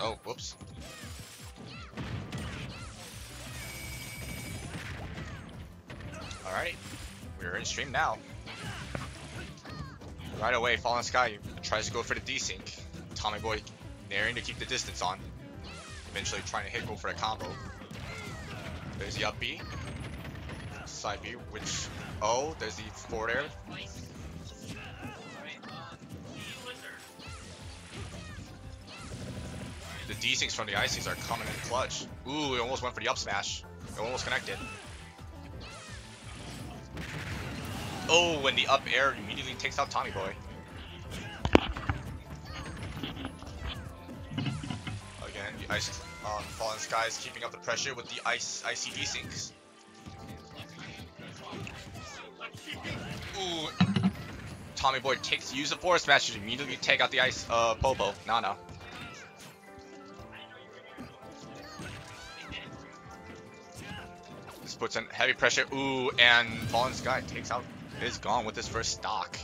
Oh, whoops. Alright, We're in stream now. Right away, Fallensky tries to go for the desync. Tommy Boy daring to keep the distance on. Eventually trying to hit go for a combo. There's the up B. Side B, which oh, there's the forward air. The desyncs from the ICs are coming in clutch. Ooh, it almost went for the up smash. It almost connected. Oh, when the up air immediately takes out Tommy Boy. Again, the ice, um, Fallensky is keeping up the pressure with the ice icy desyncs. Ooh, Tommy Boy takes use the force smash to immediately take out the ice uh Bobo. Nana. Puts in heavy pressure. Ooh, and Fallensky takes out is gone with his first stock.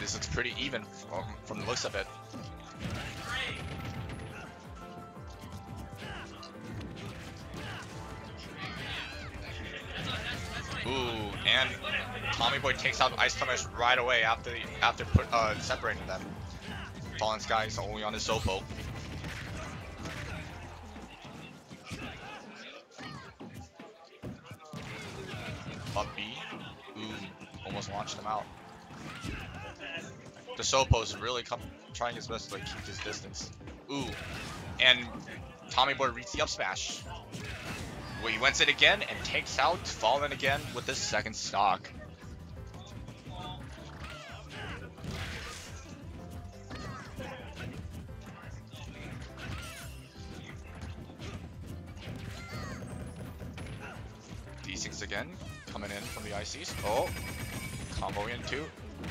This looks pretty even from, from the looks of it. Ooh, and Tommy Boy takes out Ice Climbers right away after after put, uh, separating them. Fallensky is only on his Zopo. Up B. Ooh, almost launched him out. The Sopo is really come, trying his best to like, keep his distance. Ooh, and Tommy Boy reads the up smash. Well, he wins it again and takes out Fallen again with his second stock. Desync again, coming in from the ICs. Oh, combo in too.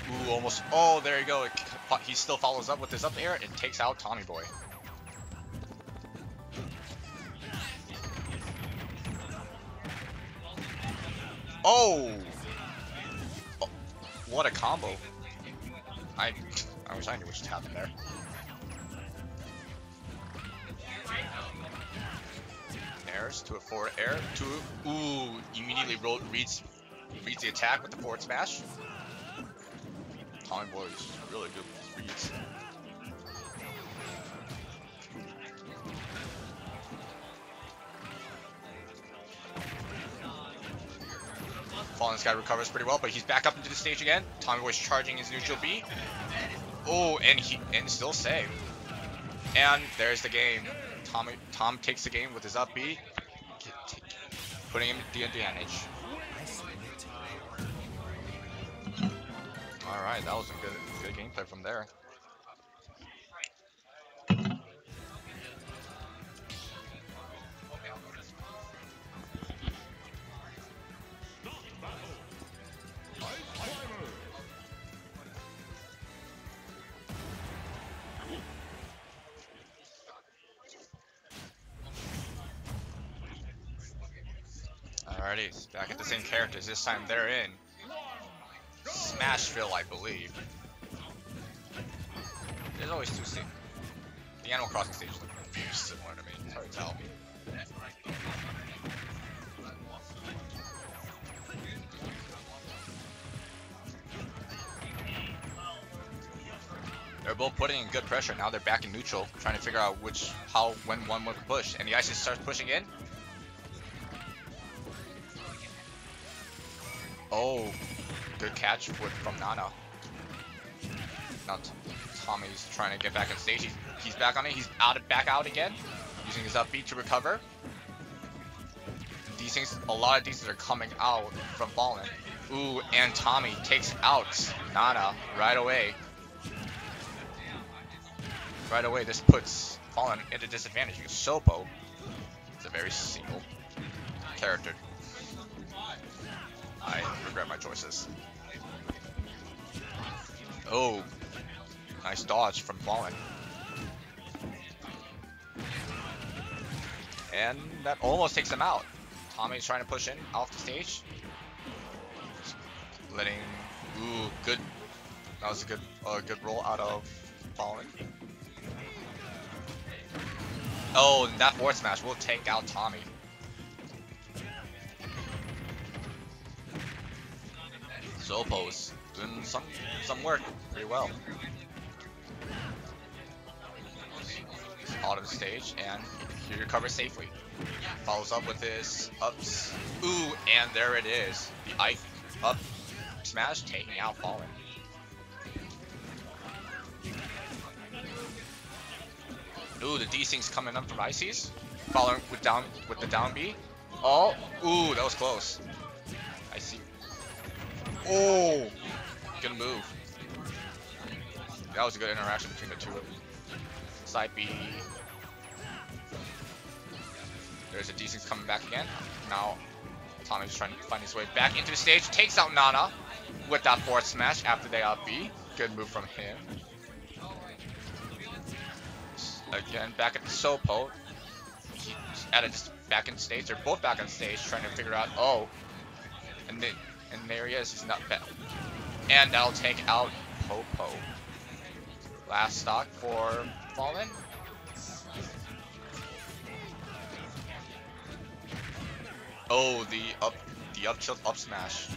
Ooh, almost. Oh, there you go. He still follows up with his up air and takes out Tommy Boy. Oh! oh! What a combo. I I wish I knew what just happened there. Airs to a forward air to ooh immediately roll, reads reads the attack with the forward smash. Tommy Boy is really good with reads. Fallensky recovers pretty well, but he's back up into the stage again. Tommy Boy's charging his neutral B. Oh, and he and still save. And there's the game. Tommy Tom takes the game with his up B, putting him at the advantage. All right, that was a good good gameplay from there. Back at the same characters. This time they're in Smashville, I believe. There's always two stages. The Animal Crossing stage look very similar to me. It's hard to tell. They're both putting in good pressure. Now they're back in neutral, trying to figure out which, how, when one would push. And the just starts pushing in. Oh, good catch with, from Nana. Now Tommy's trying to get back on stage. He's, he's back on it. He's out back out again, using his up B to recover. These things, a lot of these are coming out from Fallen. Ooh, and Tommy takes out Nana right away. Right away, this puts Fallen at a disadvantage because Sopo is a very single character. I regret my choices. Oh, nice dodge from Fallen. And that almost takes him out. Tommy's trying to push in off the stage. Letting, ooh, good. That was a good, uh, good roll out of Fallen. Oh, and that forward smash will take out Tommy. Zopos doing some some work pretty well. Out of stage and he recovers safely. Follows up with his ups. Ooh, and there it is. The Ike up smash taking out Fallen. Ooh, the desyncs coming up from Ices. Following with down with the down B. Oh, ooh, that was close. Oh, good move. That was a good interaction between the two. of them. Side B. There's a desyncs coming back again. Now, Tommy's trying to find his way back into the stage. Takes out Nana with that forward smash after they got B. Good move from him. Again, back at the Sopo. At a, back in stage. They're both back on stage trying to figure out, oh. And, they, and there he is. He's not bad. And that'll take out Popo. Last stock for Fallen. Oh, the up, the up tilt up smash.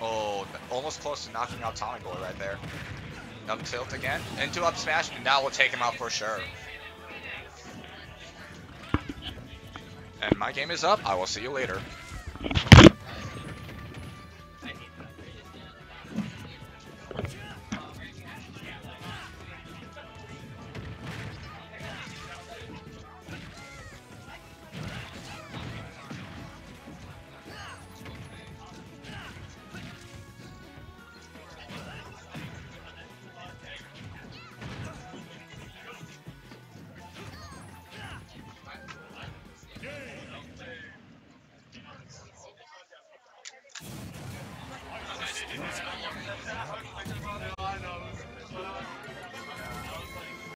Oh, almost close to knocking out Tommy Boy right there. Up tilt again, into up smash, and that will take him out for sure. And my game is up. I will see you later.